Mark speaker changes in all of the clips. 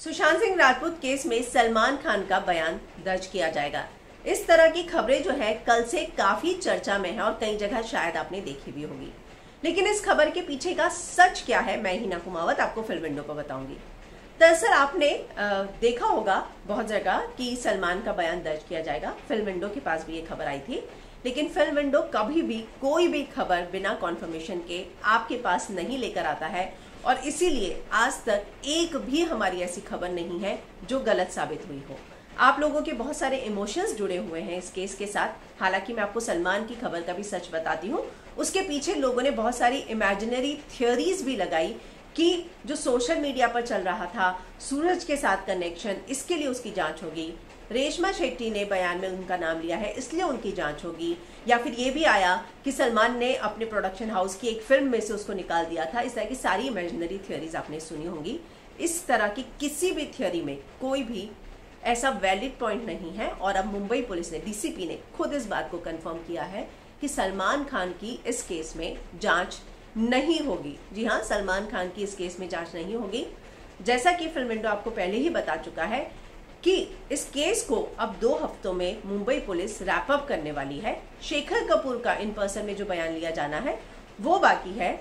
Speaker 1: Sushant Singh Rajput case में सलमान खान का बयान दर्ज किया जाएगा। इस तरह की खबरें जो है, कल से काफ़ी चर्चा में है और कई जगह शायद आपने देखी भी होगी। लेकिन इस खबर के पीछे का सच क्या है, मैं हिना कुमावत आपको फ़िल्म विंडो पर बताऊँगी। दरअसल आपने देखा होगा बहुत जगह कि सलमान का बयान दर्ज किया जाएगा। फ़िल्म विंडो के पास भी ये खबर आई थी। लेकिन फ़िल्म विंडो कभी भी, कोई भी खबर बिना कॉन्फर्मेशन के आपके पास नहीं लेकर आता है। और इसीलिए आज तक एक भी हमारी ऐसी खबर नहीं है जो गलत साबित हुई हो। आप लोगों के बहुत सारे इमोशंस जुड़े हुए हैं इस केस के साथ। हालाँकि मैं आपको सलमान की खबर का भी सच बताती हूँ। उसके पीछे लोगों ने बहुत सारी इमेजिनरी थियोरीज भी लगाई कि जो सोशल मीडिया पर चल रहा था, सूरज के साथ कनेक्शन इसके लिए उसकी जाँच होगी। रेशमा शेट्टी ने बयान में उनका नाम लिया है, इसलिए उनकी जाँच होगी। या फिर ये भी आया कि सलमान ने अपने प्रोडक्शन हाउस की एक फ़िल्म में से उसको निकाल दिया था। इस तरह की सारी इमेजिनरी थियोरीज आपने सुनी होंगी। इस तरह की किसी भी थियोरी में कोई भी ऐसा वैलिड पॉइंट नहीं है। और अब मुंबई पुलिस ने डीसीपी ने खुद इस बात को कंफर्म किया है कि सलमान खान की इस केस में जाँच नहीं होगी। जी हाँ सलमान खान की इस केस में जाँच नहीं होगी। जैसा कि फ़िल्म विंडो आपको पहले ही बता चुका है कि इस केस को अब दो हफ्तों में मुंबई पुलिस रैप अप करने वाली है। शेखर कपूर का इन पर्सन में जो बयान लिया जाना है, वो बाकी है।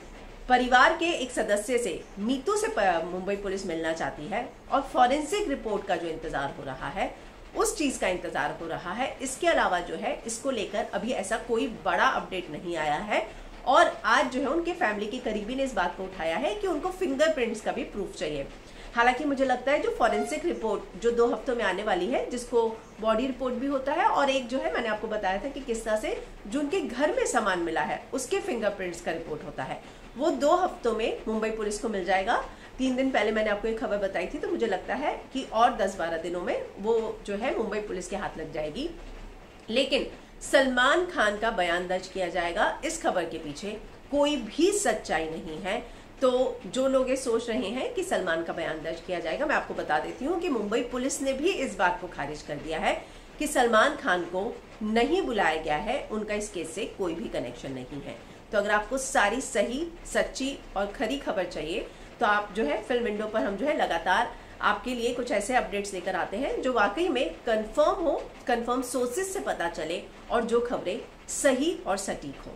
Speaker 1: परिवार के एक सदस्य से मीतू से मुंबई पुलिस मिलना चाहती है और फॉरेंसिक रिपोर्ट का जो इंतज़ार हो रहा है, उस चीज़ का इंतज़ार हो रहा है। इसके अलावा जो है, इसको लेकर अभी ऐसा कोई बड़ा अपडेट नहीं आया है। और आज जो है उनके फैमिली के करीबी ने इस बात को उठाया है कि उनको फिंगरप्रिंट्स का भी प्रूफ चाहिए। हालाँकि मुझे लगता है जो फॉरेंसिक रिपोर्ट जो दो हफ्तों में आने वाली है, जिसको बॉडी रिपोर्ट भी होता है और एक जो है मैंने आपको बताया था कि किस तरह से जो उनके घर में सामान मिला है, उसके फिंगरप्रिंट्स का रिपोर्ट होता है। वो दो हफ्तों में मुंबई पुलिस को मिल जाएगा। तीन दिन पहले मैंने आपको एक खबर बताई थी तो मुझे लगता है कि और दस बारह दिनों में वो जो है मुंबई पुलिस के हाथ लग जाएगी। लेकिन सलमान खान का बयान दर्ज किया जाएगा। इस खबर के पीछे कोई भी सच्चाई नहीं है। तो जो लोग ये सोच रहे हैं कि सलमान का बयान दर्ज किया जाएगा, मैं आपको बता देती हूँ कि मुंबई पुलिस ने भी इस बात को खारिज कर दिया है कि सलमान खान को नहीं बुलाया गया है। उनका इस केस से कोई भी कनेक्शन नहीं है। तो अगर आपको सारी सही, सच्ची और खरी खबर चाहिए तो आप जो है फ़िल्म विंडो पर हम जो है लगातार आपके लिए कुछ ऐसे अपडेट्स लेकर आते हैं जो वाकई में कंफर्म हो कंफर्म सोर्सेज से पता चले और जो खबरें सही और सटीक हो।